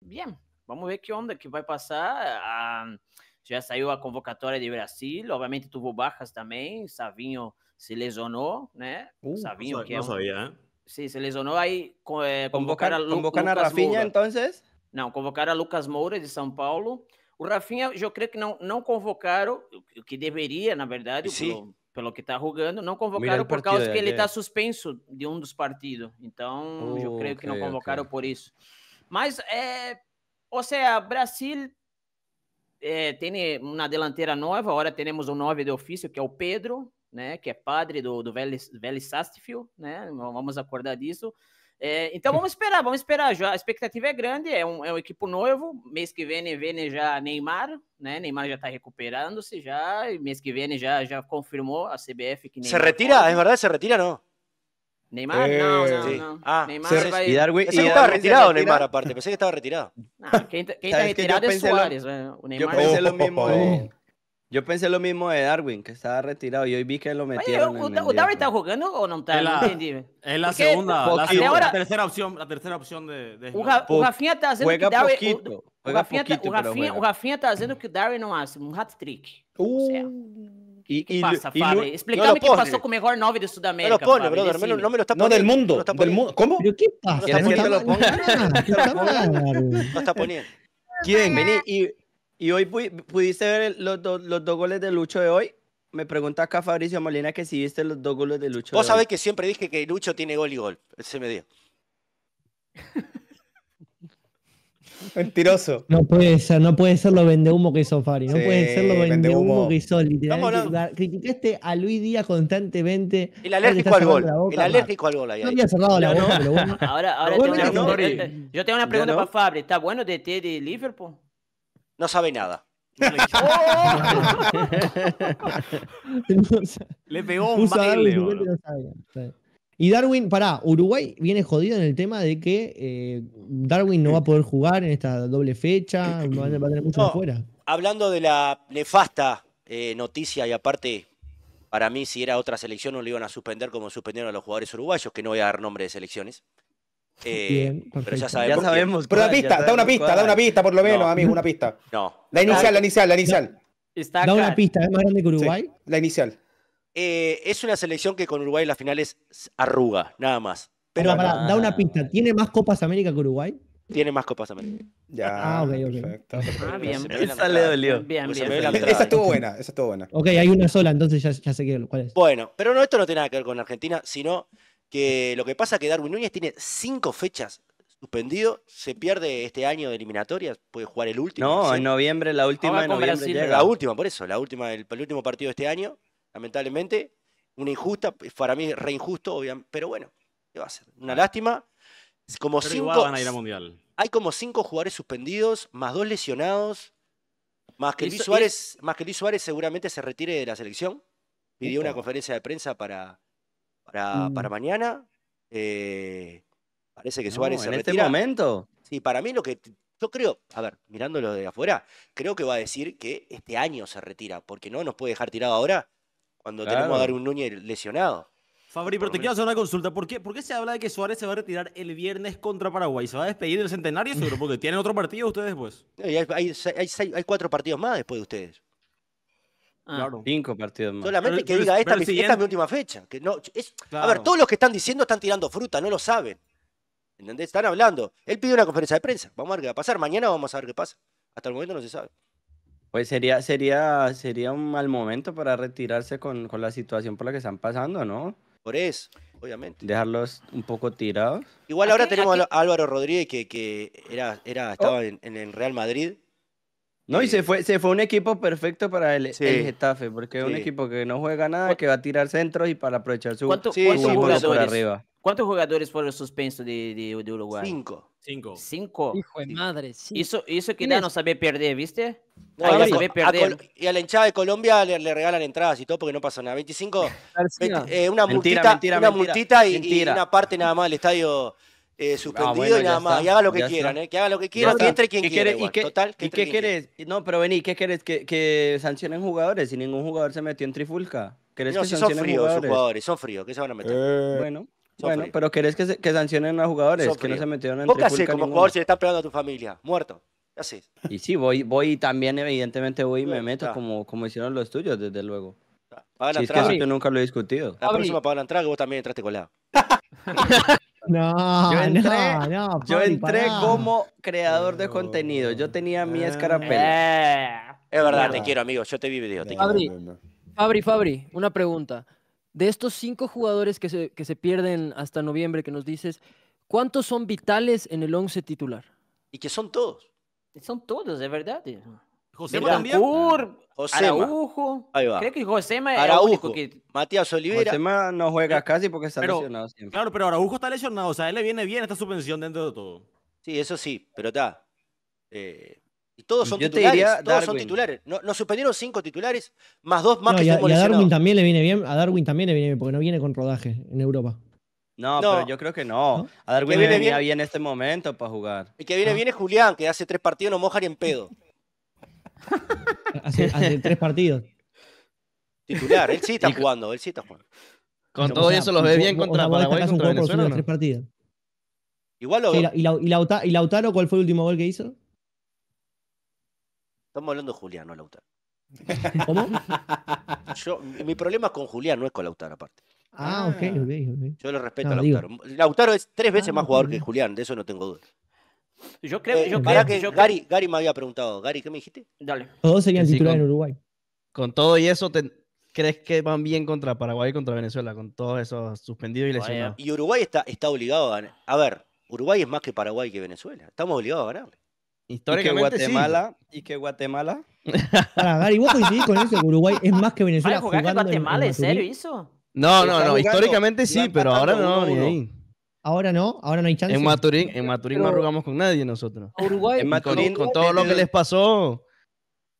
bien, vamos ver qué onda que va a pasar. Ah, já saiu a convocatória de Brasil, obviamente tuvo bajas também, Savinho se lesionou, né? Uh, Savinho, que no é um, sabía, ¿eh? Sí, se lesionou aí. eh, ¿Convocan, convocaram a Lu- a Lucas Rafinha Moura. entonces? Não, convocaram a Lucas Moura de São Paulo. O Rafinha, eu creio que não, não convocaram, o que deveria, na verdade, Sim. pelo, pelo que está jogando, não convocaram por causa que ele está suspenso de um dos partidos. Então, eu Uh, creio que não convocaram por isso. Mas, é, ou seja, Brasil é, tem uma delanteira nova, agora temos um nove de ofício, que é o Pedro, né, que é padre do, do Vélez, Vélez né, vamos acordar disso. É, então vamos esperar, vamos esperar. Já, a expectativa é grande, é um, é um equipo novo. Mês que vem vem já Neymar, né? Neymar já está recuperando-se já. Mês que vem já, já confirmou a CBF que ¿Se Neymar retira? pode. ¿Es verdad? ¿Se retira o no? Neymar? Eh, não, não, sí. não. Ah, Neymar se- y Darwin, Pensé y que estaba Darwin se retirado retira. Neymar aparte, pensé que estaba retirado. Está quem tá ¿Sabes que yo retirado é pensé lo-? O Yo pensé Oh, mismo de, yo pensé lo mismo de Darwin, que estaba retirado, y hoy vi que lo Oye, metieron o, o Darwin está jugando ou não está? Lá. entendi. Es la segunda, la, segunda- Ahora- la tercera opción, la tercera opción de, de O, o Rafinha tá dizendo Juega que Darwin. poquito, o, o, juega Rafinha, poquito, o, Rafinha, o juega. Rafinha tá dizendo que o Darwin não hace um hat-trick. O sea, Y, ¿Qué y- pasa, y no Explícame lo qué pone. pasó con mejor 9 de No Sudamérica. lo pone, Fabri, brother. decime. No, no me lo está No, poniendo. del mundo, No lo del mundo. ¿Cómo? ¿Pero qué pasa? ¿Quieres que te lo ponga? ¿qué? No está poniendo. ¿Quién? Vení, y, y hoy pu- pudiste ver el- los, dos- los dos goles de Lucho de hoy. Me pregunta acá Fabricio Molina que si viste los dos goles de Lucho. Vos de hoy. sabés que siempre dije que Lucho tiene gol y gol. Se me dio. Mentiroso. No puede ser, no puede ser lo vendehumo que hizo Fari. No Sí, puede ser lo vendehumo vendehumo. que hizo literalmente. Criticaste a Luis Díaz constantemente. El alérgico al gol. boca, El alérgico al gol ahí. No había cerrado la boca, no. pero bueno. Ahora, ahora Bueno, tengo una no. pregunta. Yo tengo una pregunta no. para Fabri. ¿Está bueno de DT de Liverpool? No sabe nada. Le pegó un Puso a Darwin baile, y Darwin, pará, Uruguay viene jodido en el tema de que eh, Darwin no va a poder jugar en esta doble fecha, va a va a tener mucho No. afuera. Hablando de la nefasta eh, noticia y aparte, para mí si era otra selección no le iban a suspender como suspendieron a los jugadores uruguayos, que no voy a dar nombre de selecciones. Eh, Bien, pero ya Ya sabemos. que- sabemos. Pero una ya pista, da una pista, cuál. da una pista por lo menos, No. amigo, una pista. No. La inicial, la inicial, la inicial. Está Da una pista, ¿es más grande que Sí, Uruguay? la inicial. Eh, es una selección que con Uruguay en las finales arruga, nada más. Pero pará, da Ah. una pista. ¿Tiene más Copas América que Uruguay? tiene más Copas América. Ya. Ah, ok, ok. perfecto, Ah, bien. Se me Esa le dolió. Bien, Pues bien. bien. Esa estuvo buena, esa estuvo buena. Ok, hay una sola, entonces ya, ya sé cuál es. Bueno, pero no, esto no tiene nada que ver con Argentina, sino que lo que pasa es que Darwin Núñez tiene cinco fechas suspendido, se pierde este año de eliminatorias, puede jugar el último. No, sé. en noviembre, la última de con noviembre Brasil, llega. La última, por eso, la última, el, el último partido de este año, lamentablemente, una injusta, para mí re injusto, obviamente, pero bueno, ¿qué va a ser? Una lástima. Como Pero cinco, igual van a ir al mundial. hay como cinco jugadores suspendidos, más dos lesionados, más que Luis y- Suárez, más que Luis Suárez seguramente se retire de la selección. Pidió una conferencia de prensa para, para, Mm. para mañana. Eh, parece que No, Suárez se en este momento. Sí, para mí lo que yo creo, a ver, mirándolo de afuera, creo que va a decir que este año se retira, porque no nos puede dejar tirado ahora cuando tenemos a Claro. Darwin Núñez lesionado. Fabri, pero te quiero hacer una consulta. ¿Por qué, ¿Por qué se habla de que Suárez se va a retirar el viernes contra Paraguay? ¿Se va a despedir del centenario seguro? Porque tienen otro partido ustedes pues. No, y hay, hay seis- hay seis- hay cuatro partidos más después de ustedes. Ah. Claro. Cinco partidos más. Solamente Pero- que pero- diga, esta, mi- esta es mi última fecha. Que no, es- A Claro. ver, todos los que están diciendo están tirando fruta, no lo saben. ¿Entendés? Están hablando. Él pidió una conferencia de prensa. Vamos a ver qué va a pasar. Mañana vamos a ver qué pasa. Hasta el momento no se sabe. Pues sería, sería, sería un mal momento para retirarse con, con la situación por la que están pasando, ¿no? Por eso, obviamente. Dejarlos un poco tirados. Igual ¿A ahora tenemos a a Álvaro Rodríguez que, que era, era, estaba en, en el Real Madrid. No, y Eh, se fue, se fue un equipo perfecto para el, Sí. el Getafe, porque es un equipo que no juega nada, ¿Cuánto- que va a tirar centros y para aprovechar su, ¿Cuánto- su Sí, cuántos sí, juego por jugadores? arriba. ¿Cuántos jugadores fueron suspensos de, de, de Uruguay? Cinco. Cinco. Cinco. Hijo de madre, sí. Isso, isso que ¿Quién dá es? não saber perder, ¿viste? No, Hay y, a, a perder. Col- y a la hinchada de Colombia le, le regalan entradas y todo porque no pasa nada. 25, García, 20, eh, una Mentira, multita, mentira, una mentira, multita y, y una parte nada más del estadio eh, suspendido bueno, y nada más. está, Y haga lo que ya quieran. ¿eh? Que haga lo que quieran, que entre quien ¿Qué quiera. quiere- igual. ¿Y qué, Total, que ¿y qué quieres? No, pero vení, ¿qué quieres? ¿Que, que sancionen jugadores? Si ningún jugador se metió en trifulca. ¿Querés No, que si son fríos jugadores? jugadores, son fríos, ¿qué se van a meter? Eh, Bueno, Bueno, pero ¿querés que, se- que sancionen a jugadores que no se metieron en ¿Vos qué haces como jugador si le estás pegando a tu familia? Muerto. ¿Qué haces? Y sí, voy, voy y también evidentemente voy y me meto como, como hicieron los tuyos, desde luego. Paga la Si es que entrada. eso yo nunca lo he discutido. La Fabri. próxima paga la entrada que vos también entraste colado. No, Yo entré- no, no. Yo Fabri, entré como creador de contenido. Yo tenía mi escarapela. Eh, Es verdad, te mierda. quiero, amigo. Yo te vi video. Te No, quiero. Fabri. no. Fabri, Fabri, una pregunta. De estos cinco jugadores que se, que se pierden hasta noviembre que nos dices, ¿cuántos son vitales en el 11 titular? Y que son todos. Son todos, es verdad. José también. Araujo. Ahí va. Creo que Josema es el Araujo. único que... Matías Olivera. Josema no juega casi porque está Pero- lesionado siempre. Claro, pero Araujo está lesionado. O sea, a él le viene bien esta suspensión dentro de todo. Sí, eso sí, pero está. Eh, y todos son Yo titulares. diría todos son titulares. No- Nos suspendieron cinco titulares, más dos más No, que y, a, y a Darwin también le viene bien. A Darwin también le viene bien porque no viene con rodaje en Europa. No, No. pero yo creo que no. ¿No? A Darwin viene venía bien. bien este momento para jugar. El que viene Ah. bien es Julián, que hace tres partidos no moja ni en pedo. Hace, hace tres partidos. Titular, él sí está Y jugando, él sí está jugando. Con todo sea, eso los ve bien contra sea, Paraguay y contra tres partidos. Igual lo Sí, y, la- y la- y y Lautaro, ¿cuál fue el último gol que hizo? Estamos hablando de Julián, no Lautaro. ¿Cómo? Yo, mi problema es con Julián, no es con Lautaro aparte. Ah, ok, ok, ok. Yo le respeto No, a digo. Lautaro. Lautaro es tres veces Ah, más jugador que Julián, de eso no tengo duda. Yo creo, Eh, yo para creo, que yo creo- Gary, me había preguntado. Gary, ¿qué me dijiste? Dale. Los dos serían Sí, titulares en Uruguay. Con todo y eso, te- ¿crees que van bien contra Paraguay y contra Venezuela? Con todos esos suspendidos y Vaya. lesionados. Y Uruguay está, está obligado a ganar. A ver, Uruguay es más que Paraguay que Venezuela. Estamos obligados a ganarle. Y que Históricamente sí. Guatemala, y que Guatemala, Para Gary, ¿vos coincidís con eso? Uruguay es más que ¿Para Venezuela jugar con jugando en- en Guatemala? ¿En serio Maturín? eso? No, Está no, no. Históricamente sí, pero ahora no, ni 1-1. ahí. Ahora no, ahora no hay chance. En Maturín, en Maturín no arrugamos con nadie nosotros. Uruguay, En Y con, Maturín, con todo lo que les pasó,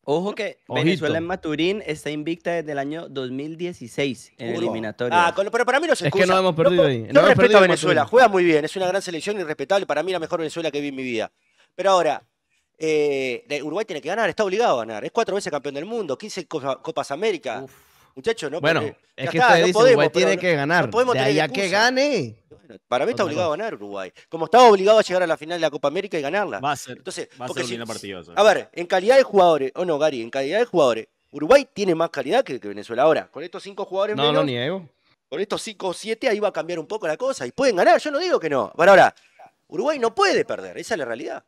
Ojo que Ojito. Venezuela en Maturín está invicta desde el año 2016 en Uruguay. eliminatoria. Ah, pero para mí no se Es que excusa. no hemos perdido puedo- ahí. No hemos respeto perdido a en Venezuela, Maturín. juega muy bien, es una gran selección irrespetable. Para mí la mejor Venezuela que vi en mi vida. Pero ahora, eh, Uruguay tiene que ganar, está obligado a ganar. Es cuatro veces campeón del mundo, 15 Copa- Copas América. Muchachos, no Bueno, porque- es que está, usted no dice, podemos, Uruguay tiene no- que ganar. no podemos de tener ahí a que gane. Bueno, para mí está obligado a ganar Uruguay. Como estaba obligado a llegar a la final de la Copa América y ganarla. Va a ser, Entonces, va a ser un si- partido. A ver, en calidad de jugadores, o no, Gary, en calidad de jugadores, Uruguay tiene más calidad que, que Venezuela. Ahora, con estos cinco jugadores No menos, lo niego. con estos cinco o siete, ahí va a cambiar un poco la cosa. Y pueden ganar, yo no digo que no. Pero ahora, Uruguay no puede perder, esa es la realidad.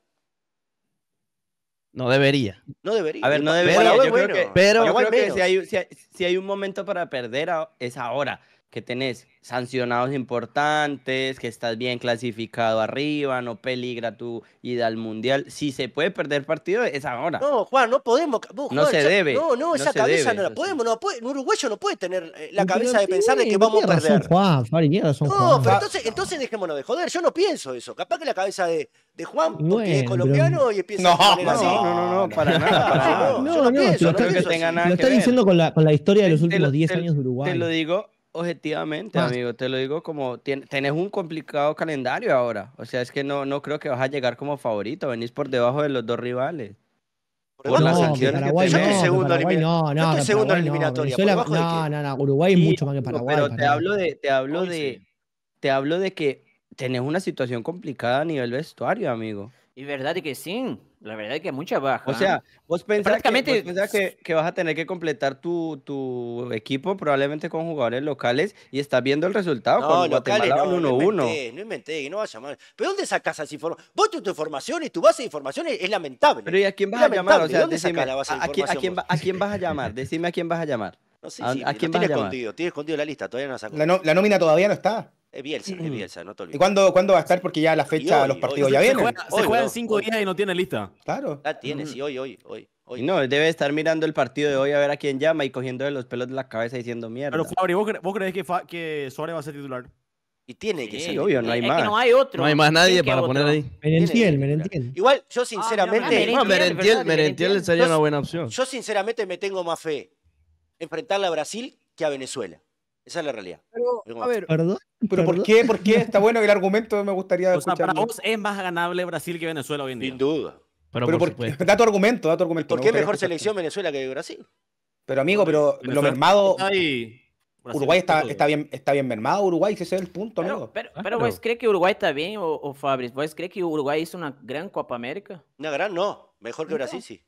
No debería. No debería. A ver, no debería. Paraguay, yo creo bueno, que, pero- yo creo que menos. si hay, si, hay, si hay un momento para perder es ahora, que tenés sancionados importantes, que estás bien clasificado arriba, no peligra tu ida al mundial. Si se puede perder partido, es ahora. No, Juan, no podemos. vos, No Juan, se ya- debe, No, no, no esa cabeza debe, no la podemos. No puede, un uruguayo no puede tener eh, la Pero cabeza de sí, pensar de que vamos a razón perder. Juan, No, pero entonces, entonces dejémonos de joder. Yo no pienso eso. Capaz que la cabeza de, de Juan, porque Bueno, es pero- colombiano y empieza No, de manera No, así. no, no, no, para nada, para nada. No, No, no, pienso, si lo no estás- pienso que tenga así. nada Lo que estás ver. diciendo con la, con la historia de los Te- te últimos lo- 10 te- años de Uruguay. Te lo digo objetivamente, Más. amigo, te lo digo como tien- tenés un complicado calendario ahora. O sea, es que no, no creo que vas a llegar como favorito, venís por debajo de los dos rivales. Por no, las que sanciones que tenés. no, Yo estoy segundo no, no, estoy segundo no, eliminatoria, ¿por Venezuela- debajo de no, qué? no, no, Uruguay es Sí, mucho más que pero- Paraguay. Pero te hablo de, te hablo Hoy de, sí. te hablo de que tenés una situación complicada a nivel vestuario, amigo. Y verdad que sí. La verdad es que mucha baja. O sea, vos pensás, prácticamente- que, vos pensás que, que vas a tener que completar tu, tu equipo probablemente con jugadores locales y estás viendo el resultado. No, con locales, Guatemala no, van no 1-1. inventé, no inventé, no vaya mal. ¿Pero dónde sacas esa información? Vos tu, tu información y tu base de información es, es lamentable. Pero ¿y a quién vas a llamar? O sea, ¿dónde decime, la base de ¿a, a quién, a, información quién, a vas a llamar? Decime a quién vas a llamar. No sé ¿A- si a quién vas a llamar? escondido, tiene escondido la lista, todavía no la sacó. La, no- la nómina todavía no está. Es Bielsa, es Bielsa, no te ¿Y olvides. cuándo, cuándo va a estar? Porque ya la Y fecha, hoy, los partidos ya Se vienen. juega, se Hoy, juega no, en cinco hoy. días y no tiene lista. Claro. Ya tiene, sí, hoy, hoy, hoy. hoy. Y no, debe estar mirando el partido de hoy a ver a quién llama y cogiendo de los pelos de la cabeza diciendo mierda. Pero Fabri, ¿vos, cre- vos crees que, Suárez va a ser titular? Y tiene que Sí, ser. obvio, no hay es más. que no hay otro. No hay más ¿Quién nadie para otro? poner ahí. Merentiel, Merentiel. Igual, yo Ah, sinceramente, Merentiel, No, Merentiel, verdad, Merentiel Merentiel. sería Yo- una buena opción. yo sinceramente me tengo más fe enfrentarle a Brasil que a Venezuela. Esa es la realidad. pero, a ver, ¿Perdón? ¿Pero por qué? ¿Por qué? Está bueno que el argumento me gustaría O sea, para vos es más ganable Brasil que Venezuela hoy en día. Sin duda. Pero, Pero por por, da tu argumento, da tu argumento. ¿Por qué mejor selección Venezuela que Brasil? Pero amigo, pero lo mermado, ahí. Uruguay está, está, bien, está bien mermado, Uruguay, ese es el punto, Pero, amigo. pero, Ah, pero pero- vos crees que Uruguay está bien, o, o Fabris? ¿Vos crees que Uruguay hizo una gran Copa América? Una gran no. Mejor que Brasil, sí.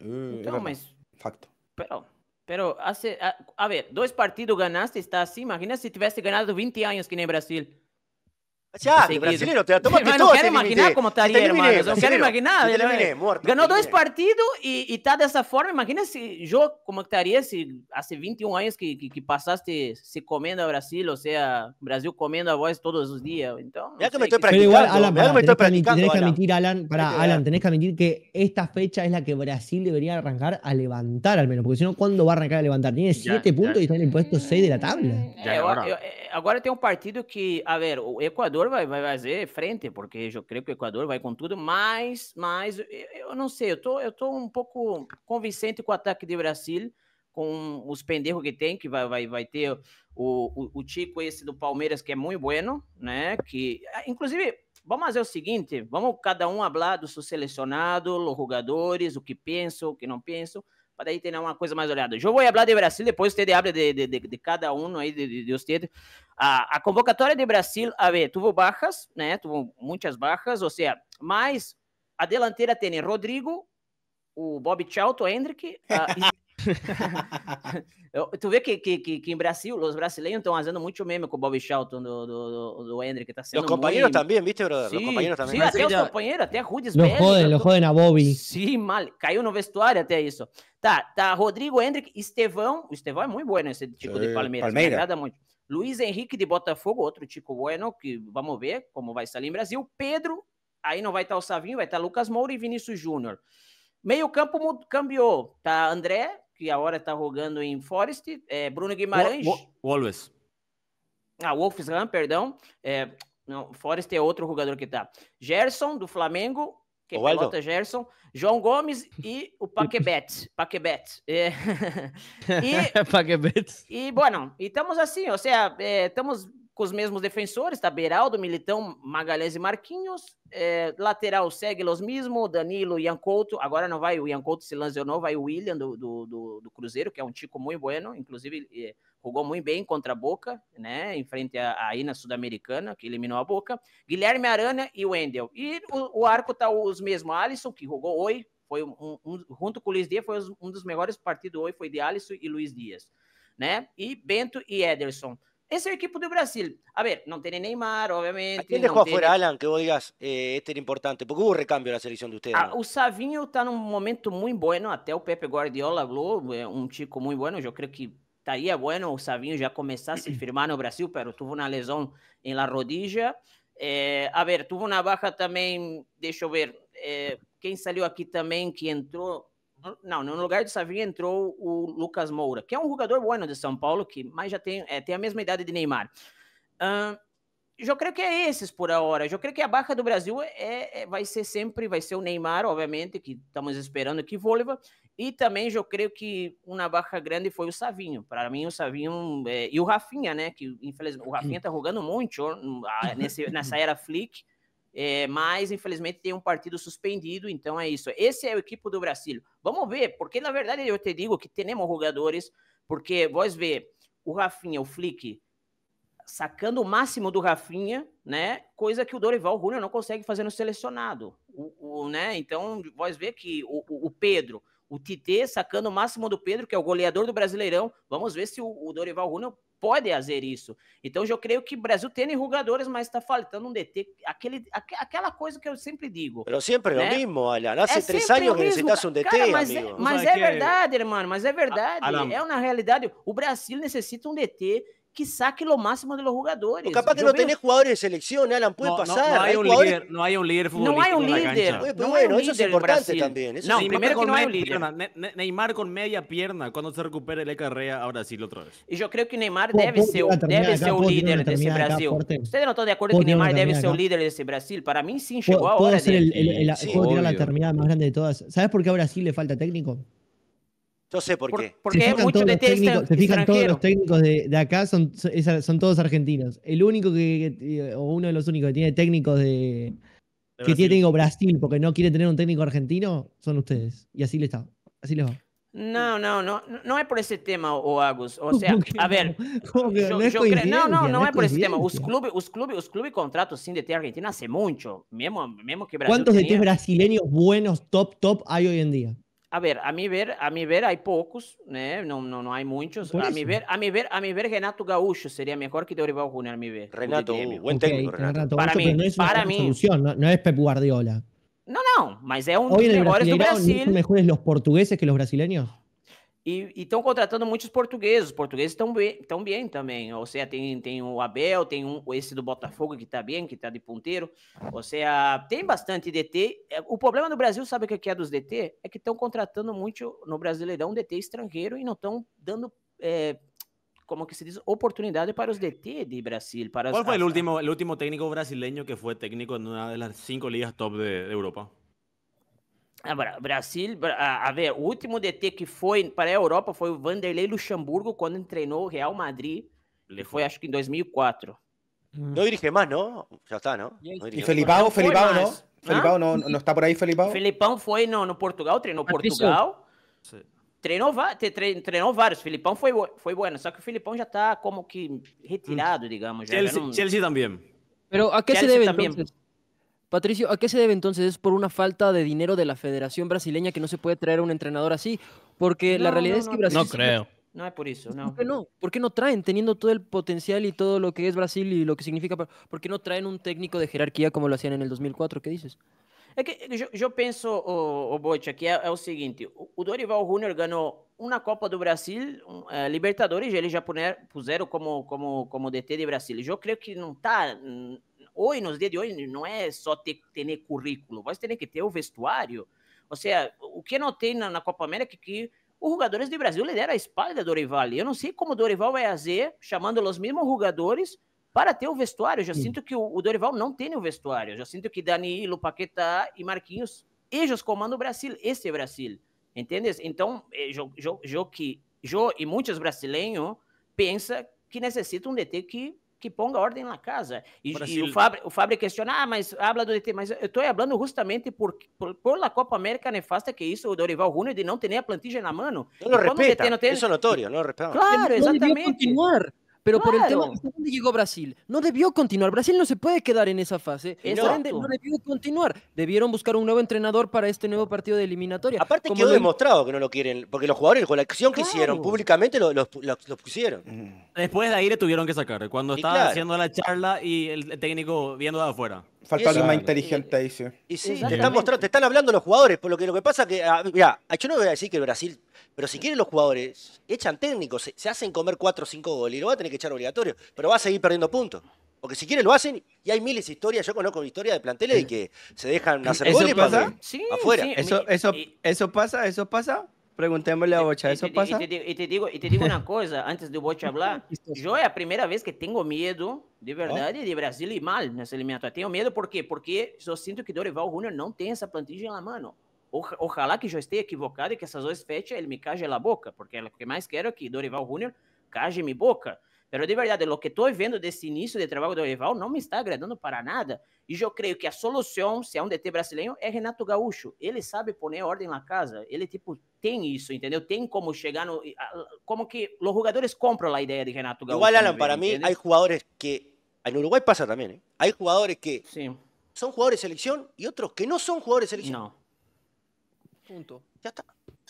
Então, verdad, mas, Facto. pero, pero hace, a, a ver, dois partidos ganaste, está assim. Imagina se tivesse ganado 20 años que nem Brasil. Ya, brasilero, te la tomaste Mas todo. não quero te imaginar como Te estaria, eliminé, hermano. Quero imaginar. Te né? eliminé, muerto. Ganhou te dois eliminé. partidos e, e tá dessa forma. Imagina se yo como estaria se há 21 anos que, que, que passaste se comendo a Brasil, ou seja, Brasil comendo a voz todos os dias. Então, não Mirá que me estoy que- Pero igual, practicando, Alan, pará, me estoy practicando, tenés que Alan. admitir, Alan, que Alan, tenés que admitir que esta fecha es la que Brasil debería arrancar a levantar al menos, porque si no, ¿cuándo va a arrancar a levantar? Tiene Ya, 7 ya. puntos y está en el puesto 6 de la tabla. Eu- agora. eu- agora tem um partido que, a ver, o Equador vai, vai fazer frente, porque eu creio que o Equador vai com tudo, mas, mas eu, não sei, eu tô, eu tô um pouco convincente com o ataque de Brasil, com os pendejos que tem, que vai, vai, vai ter o, o, o Chico esse do Palmeiras, que é muito bueno, né, que, ah, inclusive, vamos fazer o seguinte, vamos cada um falar do seu selecionado, os jogadores, o que pensam, o que não pensam, para daí ter uma coisa mais olhada. Eu vou falar de Brasil, depois você habla de, de, de, de cada um aí, de, de, de ustedes. A, a convocatória de Brasil, a ver, tuvo bajas, né? Tuvo muitas bajas, ou seja, mas a delantera tem Rodrigo, o Bob Charlton, Hendrick. a- tu vê que, que, que, que em Brasil, os brasileiros estão fazendo muito meme com o Bob Charlton do, do, do, do Hendrick. Tá sendo Los compañeros muy- también, ¿viste, brother? Los Sí, compañeros sí, también. até os ya- companheiros, até Rudes Lo Belli, joden, lo joden a Bobby. Sim, mal, caiu no vestuário até isso. Tá, tá, Rodrigo Hendrick, Estevão, o Estevão é muito bueno esse tipo de Sí, Palmeiras, Palmeiras. me agrada muito. Luiz Henrique de Botafogo, outro tipo bueno, que vamos ver como vai sair em Brasil. Pedro, aí não vai estar o Savinho, vai estar Lucas Moura e Vinícius Júnior. Meio campo cambiou, tá André, que agora está jogando em Forest, é, Bruno Guimarães, Wo- Wo- Wolves. ah, Wolfsram, perdão. É, não, Forrest é outro jogador que tá. Gerson, do Flamengo. Que Osvaldo. pelota Gerson. João Gomes e o Paquebet. Paquebet. É. e, Para que ves. e, bueno, e estamos assim, ou seja, é, estamos com os mesmos defensores, tá? Beraldo, Militão, Magalhães e Marquinhos. É, lateral segue os mesmos, Danilo Ian Couto. Agora não vai, o Ian Couto se lesionou, vai o William do, do, do, do Cruzeiro, que é um tico muito bueno, inclusive é, jogou muito bem contra a Boca, né? Em frente à, Ina Sul-Americana, que eliminou a Boca. Guilherme Arana e Wendel. E o, o arco tá os mesmos, Alisson, que jogou hoje, foi um, um- junto com o Luiz Dias, foi um dos melhores partidos hoje, foi de Alisson e Luiz Dias, né? E Bento e Ederson. Esse é o equipo do Brasil. A ver, não tem Neymar, obviamente. ¿A quién dejó afuera, Alan, que vos digas, eh, este era importante? Porque hubo recambio en la selección de ustedes. Ah, ¿no? o Savinho tá num momento muito bueno, até o Pepe Guardiola falou, é um chico muito bueno, eu creio que estaria bueno o Savinho já começar a se firmar no Brasil, pero tuvo uma lesão em la rodilla. Eh, a ver, tuvo uma baja também, deixa eu ver, eh, quem saiu aqui também que entrou, não, no lugar do Savinho entrou o Lucas Moura, que é um jogador bueno de São Paulo, que mas já tem, eh, tem a mesma idade de Neymar. Ah, eu creio que é esses por agora. Eu creio que a barra do Brasil é, é- vai ser sempre, vai ser o Neymar, obviamente, que estamos esperando que volva. E também eu creio que uma barra grande foi o Savinho. Para mim, o Savinho é, e o Rafinha, né? Que infelizmente o Rafinha está jogando muito nesse, nessa era Flick. É, mas infelizmente tem um partido suspendido, então é isso. Esse é o equipe do Brasil. Vamos ver, porque na verdade eu te digo que temos jogadores, porque vós vê o Rafinha, o Flick, sacando o máximo do Rafinha, né? Coisa que o Dorival Júnior não consegue fazer no selecionado. O, o, né? Então, vós vê que o, o- Pedro, o Tite sacando o máximo do Pedro, que é o goleador do Brasileirão. Vamos ver se o, o Dorival Júnior pode fazer isso. Então, eu creio que o Brasil tem jogadores, mas está faltando um DT. Aquele, aque- aquela coisa que eu sempre digo. Pero siempre ¿Eh? lo mismo, Alan. Hace É tres sempre años o que mesmo, necesitas un DT, cara, mas, é, amigo. mas Sabe é verdade, irmão, mas é verdade. Alan- É uma realidade. O Brasil necessita um DT que saque o máximo de los jogadores. O capaz que Eu no vejo- tenés jugadores de selección, Alan, puede No, no, pasar. no hay un jugadores- líder, no hay un líder futbolístico um en la líder. não há bueno, um eso es líder no importante también, eso Não, sí. primeiro que é um media líder. pierna, Ne- Ne- Neymar con media pierna cuando se recupere le carrea a Brasil otra vez. E eu creio que Neymar puedo ser, terminada ser tirar líder terminada acá, Brasil. Vocês não estão de Puedo que Neymar deve ser acá. líder desse Brasil? Para mim, sim, chegou a ¿Puedo, de... Sí, tirar la terminada más grande de todas? ¿Sabes por qué a Brasil le falta técnico? Yo sé por Por- qué. porque muchos los técnicos, se fijan todos los técnicos de, de acá son, son, todos argentinos. El único que, que- o uno de los únicos que tiene técnicos de De que Brasil. tiene técnico Brasil porque no quiere tener un técnico argentino son ustedes. Y así les está. Así les va. Não, não, não, não é por esse tema, o Agus. ¿Cómo que a ver, no? ¿Cómo que yo- no es yo creo- não, coincidencia? não é por esse tema. Os coincidencia. clubes, os clubes, os clubes, os clubes contratam sim DT Argentina hace muito, mesmo, mesmo que Brasil ¿Cuántos tenía- brasileños buenos, top, top hay hoy en día? A ver, a mi ver, a mi ver, hay pocos, né? Não, não, não há muitos. A mi ver, a mi ver, a mi ver, Renato Gaúcho seria melhor que Dorival Júnior, a mi ver. de Renato, buen técnico, tenés Renato. razón, Para mí, no es una para mí. solución, no, no es Pep Guardiola. Não, não, mas é um dos Hoy en el melhores do ¿no Brasil. son mejores los portugueses que los brasileños? E estão contratando muitos portugueses. Os portugueses estão bem, tão bem também. Ou seja, tem, tem o Abel, tem um, esse do Botafogo que está bem, que está de ponteiro. Ou seja, tem bastante DT. É, O problema do Brasil, sabe o que é dos DT? É que estão contratando muito no Brasileirão DT estrangeiro e não estão dando, é, como que se diz, oportunidade para os DT de Brasil. Para ¿Cuál fue el as- último, el último técnico brasileño que fue técnico en una de las cinco ligas top de, de Europa? Bra- Brasil, Bra- a, a ver, o último DT que foi para a Europa foi o Vanderlei Luxemburgo quando ele treinou o Real Madrid. Ele foi, acho que em 2004. No dirige más, ¿no? Ya está, ¿no? Y- No Y dirige más. Felipao, Não Felipao, ¿no? mais. Felipao, Hã? no, no está por ahí Felipao. Felipão foi no, no Portugal, treinou. Portugal. Sí. Treinou, treinou vários. Felipão foi, foi bueno, só que o Felipão já tá como que retirado, digamos. Já, já Chelsea, não- Chelsea también. Pero ¿a qué se Chelsea debe también. Patricio, ¿a qué se debe entonces? ¿Es por una falta de dinero de la Federación Brasileña que no se puede traer a un entrenador así? Porque la No, realidad no, es que no, Brasil... No creo. Não é por isso, não. ¿Por qué no? ¿Por qué no traen, teniendo todo el potencial y todo lo que es Brasil y lo que significa? ¿Por qué no traen un técnico de jerarquía como lo hacían en el 2004? ¿Qué dices? É que eu, eu penso, o, o Bote, que é, é o seguinte: o, o Dorival Júnior ganhou uma Copa do Brasil, um, eh, Libertadores, eles já puseram como, como, como DT de Brasil. Eu creio que não tá. Hoje, nos dias de hoje, não é só ter, ter currículo, você tem que ter o vestuário. Ou seja, o que não tem na, na Copa América é que os jogadores de Brasil lhe deram a espalda do Dorival. Eu não sei como o Dorival vai fazer, chamando os mesmos jogadores para ter o vestuário. Eu já Sim. sinto que o, o Dorival não tem o vestuário. Eu já sinto que Danilo, Paquetá e Marquinhos, eles comandam o Brasil. Esse Brasil. Entendes? Então, eu, eu, eu, que, eu e muitos brasileiros pensam que necessitam um DT que, que ponga ordem na casa. E, e o, Fábio, o Fábio questiona, ah, mas habla do DT, mas eu estou falando justamente por, por, por la Copa América nefasta que hizo o Dorival Júnior de não ter a plantilla na mano. No lo Y cuando un respeta. DT no tiene- Eso es notorio, no lo respeta. Claro, exatamente. continuar. Pero por el tema, Claro. ¿hasta dónde llegó Brasil? No debió continuar. Brasil no se puede quedar en esa fase. Por Exacto. ende, no debió continuar. Debieron buscar un nuevo entrenador para este nuevo partido de eliminatoria. Aparte como quedó lo demostrado que no lo quieren, porque los jugadores con la acción que hicieron Claro. públicamente lo, lo- lo- lo pusieron. Después de ahí le tuvieron que sacar. Cuando Y estaba claro. haciendo la charla y el técnico viendo de afuera. Falta alguien más inteligente ahí, sí. Y sí, te están mostrando, te están hablando los jugadores, por lo que lo que pasa que, ah, mira, yo no voy a decir que el Brasil, pero si quieren los jugadores, echan técnicos, se, se hacen comer 4 o 5 goles y lo va a tener que echar obligatorio, pero va a seguir perdiendo puntos. Porque si quieren lo hacen y hay miles de historias, yo conozco historias de planteles de que se dejan hacer ¿Eso goles pasa? para- Sí, Afuera. sí, ¿Eso, eso, y- ¿Eso pasa? ¿Eso pasa? Preguntémosle a Bocha, ¿eso pasa? E te, digo- e te digo, e te digo uma coisa, antes de eu vou te falar, eu é a primeira vez que tenho medo, de verdade, de Brasil ir mal nessa eliminatória. Tenho medo por quê? Porque eu sinto que Dorival Júnior não tem essa plantilha na mão. Oja- Ojalá que eu esteja equivocado e que essas duas fechas ele me caje na boca, porque o que mais quero é que Dorival Júnior caje minha boca. Pero de verdade, o que estou vendo desse início de trabalho do Dorival não me está agradando para nada. E eu creio que a solução, se é um DT brasileiro, é Renato Gaúcho. Ele sabe pôr ordem na casa. Ele, tipo, tem isso, entendeu? Tem como chegar no... a- Como que os jogadores compram a ideia de Renato Gaúcho. Igual, Alan, para ¿entiendes? hay jugadores que, en Uruguay pasa también, ¿eh? hay jugadores que Sim, son jugadores de selección y otros que no son jugadores de selección. não. Punto. Ya está.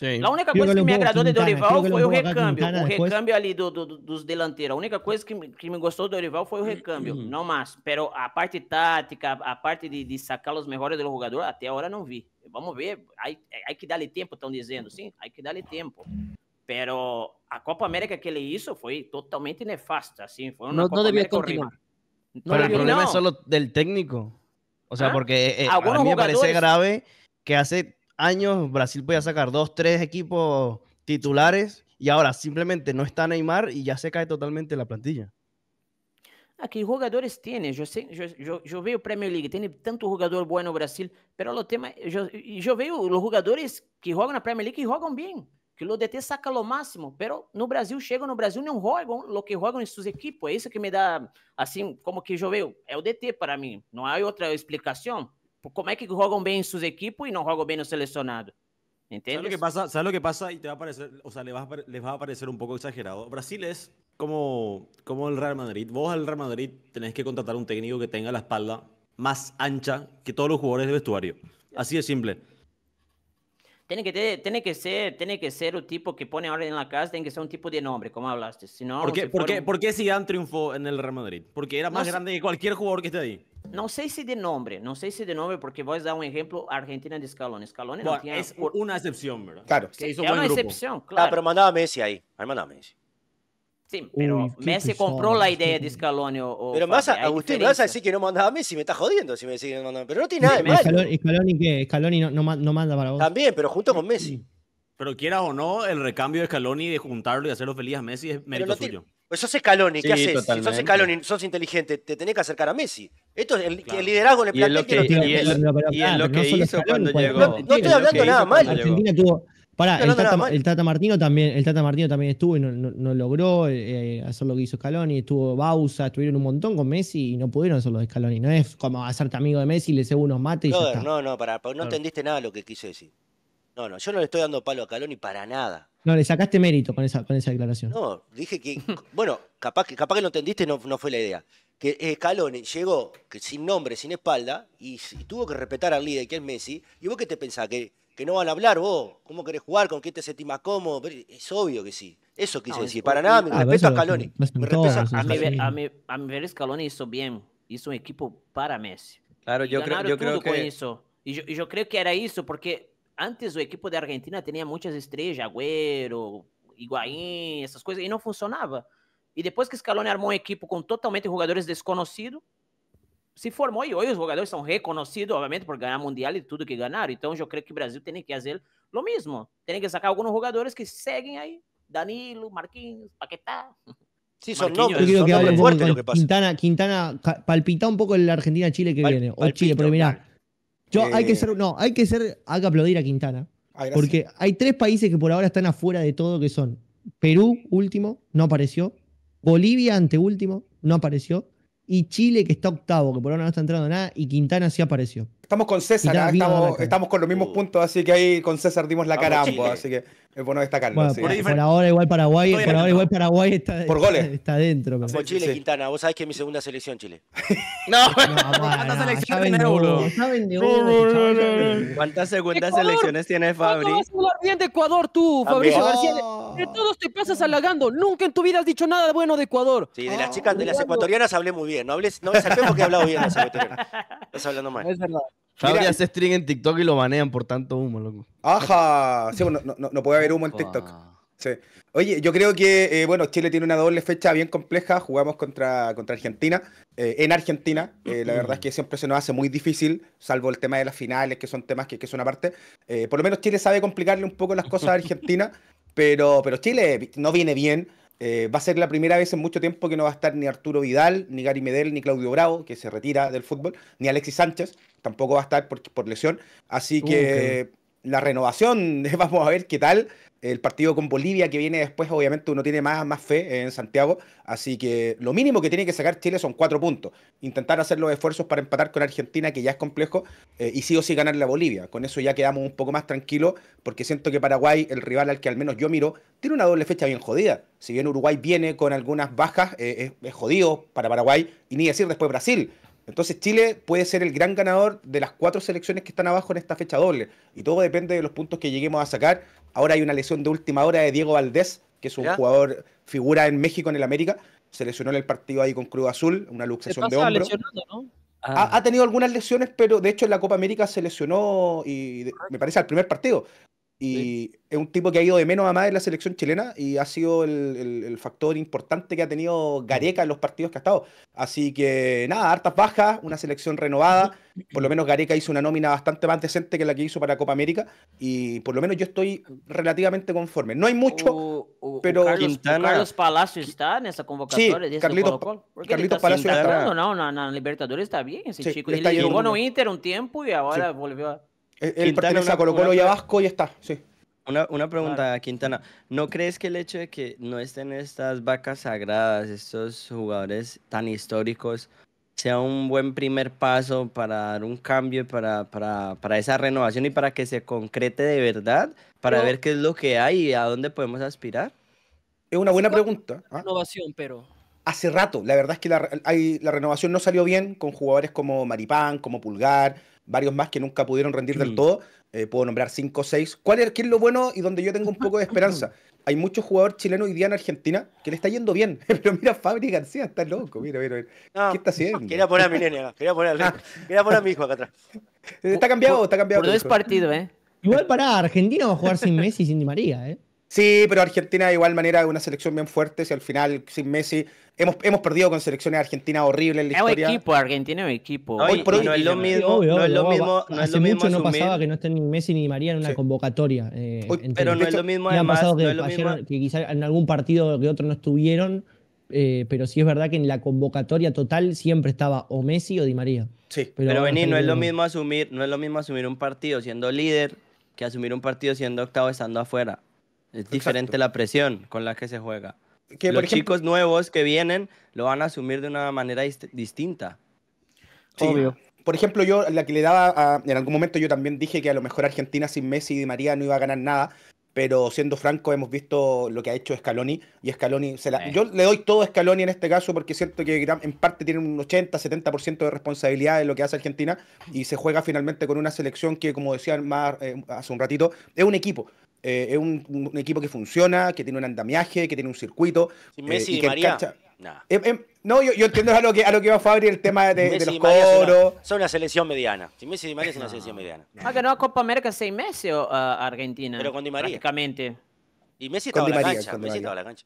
Sí. A única coisa que que me agradou de Dorival foi o recâmbio. O recâmbio ali do, do- do- dos delanteiros. A única coisa que, me- que me gostou do Dorival foi o recâmbio. Não mais. Pero a parte tática, a parte de, de sacar os melhores do jogador, até agora não vi. Vamos ver. Aí, aí que dá-lhe tempo, estão dizendo. Sim, aí que dá-lhe tempo. Pero a Copa América que ele hizo foi totalmente nefasta. Assim, foi uma No, Copa no América continuar. No Pero el problema no. es solo del técnico. O sea, ¿Ah? porque eh, a Algunos mí me parece grave que hace años Brasil podía sacar dos, tres equipos titulares y ahora simplemente no está Neymar y ya se cae totalmente la plantilla. Ah, que jogadores tem, eu, sei, eu, eu, vejo Premier League, tem tanto jogador bom no Brasil, pero o tema, eu, eu vejo os jogadores que jogam na Premier League que jogam bem, que o DT saca o máximo, pero no Brasil, chegam no Brasil não jogam o que jogam em seus equipos, é que me dá, assim, como que eu vejo, é o DT para mim, não há outra explicação, como é que jogam bem em suas equipos e não jogam bem no selecionado, ¿Sabes ¿Entiendes? lo que pasa? ¿Sabes lo que pasa? Y te va a parecer, o sea, le va a les va a parecer un poco exagerado. Brasil es como, como el Real Madrid. Vos al Real Madrid tenés que contratar un técnico que tenga la espalda más ancha que todos los jugadores de vestuario. Así de simple. Tiene que, tiene, que ser, tiene que ser el tipo que pone orden en la casa, tiene que ser un tipo de nombre, como hablaste. Si no, ¿Por qué, si por qué, un- por qué Zidane triunfó en el Real Madrid? Porque era No más sé. grande que cualquier jugador que esté ahí. Não sei se de nome, não sei se de nome, porque vou dar um exemplo, a Argentina de Scaloni. Scaloni Bueno, tinha... es una excepción, ¿verdad? Claro. Que hizo buen uma grupo. Ah, claro. pero mandaba a Messi ahí. Ahí mandaba a Messi. Pero Uy, Messi pesado, comprou a qué ideia de. Scaloni. O, o Pero me vas a, Fabi, hay Agustín, me vas a decir que no mandaba a Messi, me estás jodiendo si me decís que no mandaba. Pero no tiene nada de malo. Scaloni, Scaloni, ¿qué? Scaloni no, no ma- no manda para vos. También, pero junto con Messi. Pero quieras o no, el recambio de Scaloni de juntarlo y hacerlo feliz a Messi es mérito no suyo. Pues sos Scaloni, ¿qué Sí, haces? Si sos. Scaloni, sos inteligente, te tenés que acercar a Messi. Esto es el, Claro. el liderazgo en el plantel lo que, no que- tiene y es- Messi. Pero, pero, y es lo que hizo Scaloni, cuando llegó. No- no estoy Es lo hablando que nada mal. Argentina tuvo. Pará, el Tata, el Martino también, el Tata Martino también estuvo y no, logró eh, hacer lo que hizo Scaloni, estuvo Bausa, estuvieron un montón con Messi y no pudieron hacer lo de Scaloni. No es como hacerte amigo de Messi, le cebo unos mates y ya Brother, está. no, no, pará, no entendiste nada de lo que quise decir. No, no, yo no le estoy dando palo a Scaloni para nada. No, le sacaste mérito con esa, con esa declaración. No, dije que, bueno, capaz que, capaz que lo entendiste, no, no fue la idea. Que Scaloni llegó que sin nombre, sin espalda, y, y tuvo que respetar al líder que es Messi. ¿Y vos qué te pensás? ¿Que, que no van a hablar vos? ¿Cómo querés jugar? ¿Con quién te sentís más cómodo? Pero es obvio que sí. Eso quise No, decir. es- Para nada, mi respeto a eso Scaloni. a- eso mi, ver, bien. Scaloni hizo bem. Hizo um equipo para Messi. Claro, yo creo, yo creo que isso. E eu, e eu creio que era isso, porque antes o equipo da Argentina tinha muitas estrelas, Agüero, Higuaín, essas coisas, e não funcionava. E depois que Scaloni armou um equipo com totalmente jogadores desconhecidos, se formou e hoje os jogadores são reconhecidos, obviamente, por ganhar Mundial e tudo que ganharam. Então eu creio que o Brasil tem que fazer o mesmo. Tem que sacar alguns jogadores que seguem aí. Danilo, Marquinhos, Paquetá. Sí, son Yo nombres, quiero son que fuertes con lo que pasa. Quintana, Quintana, palpita un poco el Argentina-Chile que Pal- viene. O Chile, porque mirá, yo hay que Eh, ser, no, hay que ser, hay que aplaudir a Quintana. Ah. Porque hay tres países que por ahora están afuera de todo, que son Perú, último, no apareció. Bolivia, anteúltimo, no apareció. Y Chile, que está octavo, que por ahora no está entrando nada. Y Quintana sí apareció. Estamos con César, ah, estamos, estamos con los mismos Uh. puntos, así que ahí con César dimos la cara a ambos, así que es bueno destacarlo. Bueno, sí. por, Por por ahora igual Paraguay, por ahora igual Paraguay está, Por está- goles. está dentro. pero- Como Chile, sí. Quintana, vos sabés que es mi segunda selección, Chile. No, ¿Cuántas no, selecciones boludo? uno, ¿cuántas segundas selecciones tiene ¿Cuándo Fabri? vas a hablar bien de Ecuador tú. Fabricio García? De todos te pasas halagando. Nunca en tu vida has dicho nada bueno de Ecuador. Sí, de las Ah, chicas, de las ecuatorianas hablé muy bien. No hables, no me salvé porque he hablado bien de las ecuatorianas. Estás hablando mal. Es verdad. Fabri Mira- hace stream en TikTok y lo banean por tanto humo, loco. Ajá, sí, bueno, no, no, no puede haber humo en TikTok. Sí. Oye, yo creo que, eh, bueno, Chile tiene una doble fecha bien compleja. Jugamos contra, contra Argentina, eh, en Argentina. Eh, la verdad es que siempre se nos hace muy difícil, salvo el tema de las finales, que son temas que, que son aparte. Eh, por lo menos Chile sabe complicarle un poco las cosas a Argentina, pero, pero Chile no viene bien. Eh, va a ser la primera vez en mucho tiempo que no va a estar ni Arturo Vidal, ni Gary Medel, ni Claudio Bravo, que se retira del fútbol, ni Alexis Sánchez, tampoco va a estar por, por lesión. Así Uh, que la renovación, vamos a ver qué tal. El partido con Bolivia que viene después, obviamente uno tiene más, más fe en Santiago. Así que lo mínimo que tiene que sacar Chile son cuatro puntos. Intentar hacer los esfuerzos para empatar con Argentina, que ya es complejo, eh, y sí o sí ganarle a Bolivia. Con eso ya quedamos un poco más tranquilos, porque siento que Paraguay, el rival al que al menos yo miro, tiene una doble fecha bien jodida. Si bien Uruguay viene con algunas bajas, eh, es, es jodido para Paraguay, y ni decir después Brasil. Entonces Chile puede ser el gran ganador de las cuatro selecciones que están abajo en esta fecha doble. Y todo depende de los puntos que lleguemos a sacar. Ahora hay una lesión de última hora de Diego Valdés, que es un jugador figura en México, en el América. Se lesionó en el partido ahí con Cruz Azul, una luxación de hombro. Ha, ha tenido algunas lesiones, pero de hecho en la Copa América se lesionó y de- me parece al primer partido. Y es un tipo que ha ido de menos a más en la selección chilena y ha sido el, el- el factor importante que ha tenido Gareca en los partidos que ha estado. Así que nada, hartas bajas, una selección renovada. Por lo menos Gareca hizo una nómina bastante más decente que la que hizo para Copa América. Y por lo menos yo estoy relativamente conforme. No hay mucho. O, o- o pero- Carlos, Quintana- Carlos Palacio está nessa convocatória desse Carlitos do Colo-Colo? Porque Carlitos Palacio está. não, na, na Libertadores está bien esse Sí, chico. le muy no bien. Inter un tiempo y ahora volvió a... Él pertenece a Colo Colo una- y a Vasco y está. Sí. Una, una pregunta, Quintana. ¿No crees que el hecho de que no estén estas vacas sagradas, estos jugadores tan históricos, sea un buen primer paso para dar un cambio para, para, para esa renovación y para que se concrete de verdad, para Pero- ver qué es lo que hay y a dónde podemos aspirar. Es una buena pregunta. ¿ah? Innovación, pero. Hace rato, la verdad es que la, hay- la renovación no salió bien con jugadores como Maripán, como Pulgar, varios más que nunca pudieron rendir del todo. Eh, puedo nombrar 5 o 6. ¿Cuál es, ¿Qué es lo bueno y donde yo tengo un poco de esperanza? Hay muchos jugadores chilenos hoy día en Argentina que le está yendo bien. Pero mira, Fabri García está loco. Mira, mira, mira. No, ¿Qué está haciendo? Quería poner a mi nene acá. Quería poner, a- quería poner a mi hijo acá atrás. Está cambiado, está cambiado. Por hijo. partidos, ¿eh? Igual para Argentina va a jugar sin Messi y sin Di María, ¿eh? Sí, pero Argentina de igual manera es una selección bien fuerte. Si al final, sin Messi, hemos, hemos perdido con selecciones argentinas horribles en la É o historia. equipo, Argentina é o equipo. No, Hoy por no es lo mismo, obvio, no es lo mismo, no es lo mismo mucho no asumir- pasaba que no estén ni Messi ni Di María en una Sí. convocatoria. eh, Hoy- pero no es lo mismo además, pasado que, no es lo mismo. que quizá en algún partido que otro no estuvieron, eh, pero sí es verdad que en la convocatoria total siempre estaba o Messi o Di María. Sí. Pero, ahora vení, no es lo mismo asumir, no es lo mismo asumir un partido siendo líder que asumir un partido siendo octavo estando afuera. Es diferente la presión con la que se juega. Que, Los por ejemplo, chicos nuevos que vienen lo van a asumir de una manera dist- distinta. Sí. Obvio. Por ejemplo, yo la que le daba, a- en algún momento yo también dije que a lo mejor Argentina sin Messi y Di María no iba a ganar nada, pero siendo franco hemos visto lo que ha hecho Scaloni y Scaloni, se la- Eh. yo le doy todo a Scaloni en este caso porque siento que gran- en parte tiene un 80-70% de responsabilidad en lo que hace Argentina y se juega finalmente con una selección que, como decían más eh, hace un ratito, es un equipo. Eh, es un, un equipo que funciona, que tiene un andamiaje, que tiene un circuito. Sin eh, Messi y y que María. Nah. Eh, eh, no, yo, yo entiendo a lo que a lo que va Fabri el tema de, de los coros. Son una selección mediana. Sin Messi y María es una selección mediana. Ah, ganhou a Copa América Messi, ó, a Argentina. Pero con Di María. Praticamente. Y Messi estaba en la cancha. Messi estaba en la cancha.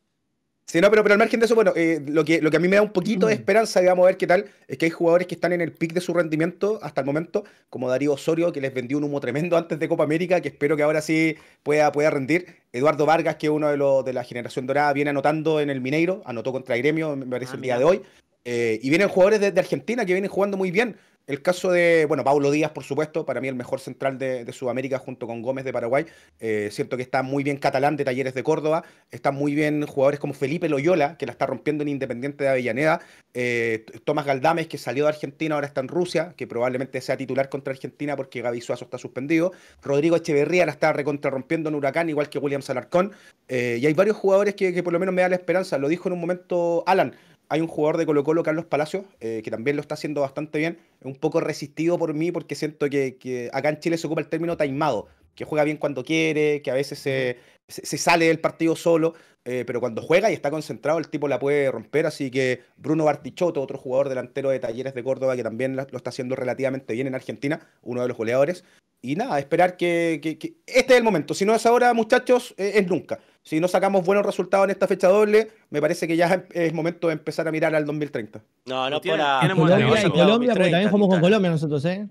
Sí, no, pero, pero al margen de eso, bueno, eh, lo, que, lo que a mí me da un poquito de esperanza, y vamos a ver qué tal, es que hay jugadores que están en el pic de su rendimiento hasta el momento, como Darío Osorio, que les vendió un humo tremendo antes de Copa América, que espero que ahora sí pueda, pueda rendir. Eduardo Vargas, que es uno de los de la generación dorada, viene anotando en el Mineiro, anotó contra Gremio, me parece, Ah, el día de hoy. Eh, y vienen jugadores de, de Argentina que vienen jugando muy bien. El caso de, bueno, Paulo Díaz, por supuesto, para mí el mejor central de, Sudamérica junto con Gómez de Paraguay. Eh, siento que está muy bien Catalán de Talleres de Córdoba. Están muy bien jugadores como Felipe Loyola, que la está rompiendo en Independiente de Avellaneda. Eh, Tomás Galdames, que salió de Argentina, ahora está en Rusia, que probablemente sea titular contra Argentina porque Gaby Suazo está suspendido. Rodrigo Echeverría la está recontra rompiendo en Huracán, igual que William Salarcón. Eh, y hay varios jugadores que, que por lo menos me da la esperanza. Lo dijo en un momento Alan. Hay un jugador de Colo Colo, Carlos Palacios, eh, que también lo está haciendo bastante bien. Es un poco resistido por mí porque siento que, que acá en Chile se ocupa el término taimado, que juega bien cuando quiere, que a veces se, se- se sale del partido solo, eh, pero cuando juega y está concentrado el tipo la puede romper. Así que Bruno Bartichotto, otro jugador delantero de Talleres de Córdoba, que también lo está haciendo relativamente bien en Argentina, uno de los goleadores. Y nada, esperar que, que- que este es el momento. Si no es ahora, muchachos, eh, es nunca. Si no sacamos buenos resultados en esta fecha doble, me parece que ya es, momento de empezar a mirar al 2030. No, no Tiene- por buena Colombia y Colombia, porque 2030, también jugamos con. Colombia nosotros, ¿eh?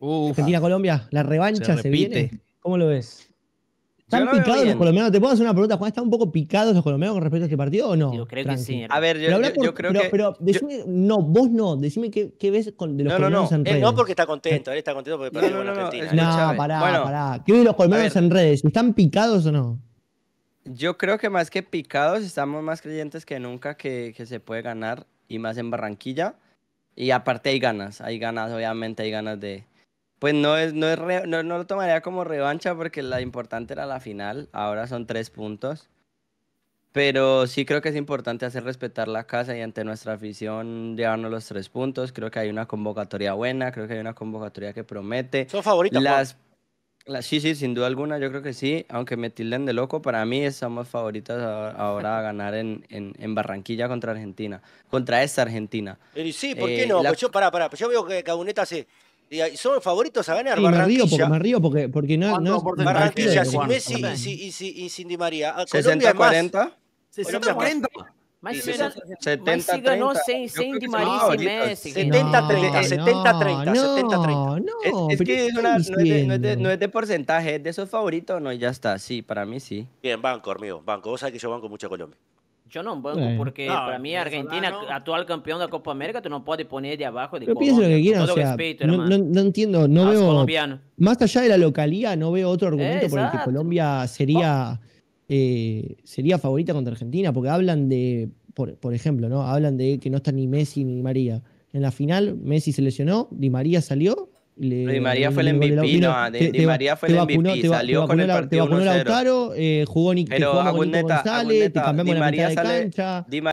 Argentina-Colombia, la revancha Se se, viene. ¿Cómo lo ves? Yo ¿Están picados los colombianos? ¿Te puedo hacer una pregunta, Juan? ¿Están un poco picados los colombianos con respecto a este partido o no? Eu creio que sim. A ver, yo, Pero, habla yo- por- yo creo pero- que... pero decime, no, vos no, decime qué, qué ves con, de los No, no, colombianos no, en Él redes. no porque está contento, él está contento porque perdió no, con Argentina. No, pará, Bueno, pará. ¿Qué ves de los colombianos en redes? ¿Están picados o no? Yo creo que más que picados, estamos más creyentes que nunca que, que se puede ganar, y más en Barranquilla. Y aparte hay ganas, hay ganas, obviamente hay ganas de... Pues no, es, no, es re- no, no lo tomaría como revancha porque la importante era la final, ahora son tres puntos. Pero sí creo que es importante hacer respetar la casa y ante nuestra afición llevarnos los tres puntos. Creo que hay una convocatoria buena, creo que hay una convocatoria que promete. Son favoritos. Las, las- sí, sí, sin duda alguna, yo creo que sí, aunque me tilden de loco, para mí somos favoritos ahora a ganar en, en, en Barranquilla contra Argentina, contra esta Argentina. Pero y sí, ¿por qué Eh, no? la- Pues yo, pará, pará, pues yo veo que Cabuneta hace. y Son favoritos a ganar Sí, me río porque Barranquilla. me río porque, porque no, ¿Cuánto no Barranquilla sin? Messi y, y sin- y sin Di María. A Colombia es más. 60-40, 60-40. Mas Sí, se, sí, gan- sí. mas 70, se ganhou 30. sem, Eu sem creo Di que Maria son e sem favoritos. Messi. 70-30, 70-30, no, 70-30. No, es, es pero que ¿qué es una- no, es de, no de- no de porcentaje, es de esos favoritos, no, y ya está, sí, para mí sí. Bien, banco, amigo, banco. Vos sabés que yo banco mucho a Colombia. Eu não banco porque No, para mí Argentina, venezolano- actual campeão da Copa América, tu não pode poner de abajo de Pero piensen lo Colombia. que quieran, con o sea, respeto, no, no- no entiendo, no los veo, colombianos. más allá de la localía, no veo otro argumento por el que Exacto. Colombia sería, eh, sería favorita contra Argentina, porque hablan de por, por ejemplo, ¿no? Hablan de que no está ni Messi ni María. En la final, Messi se lesionó, Di María salió. le- Di María fue el MVP, vino- no, Di- te- Di te María fue el vacunó- MVP, te va- salió con el vacunó partido Te vacunó 1-0. Lautaro, eh, jugó Nico, Aguneta, González, te cambiamos Di la María mitad de sale- cancha. Di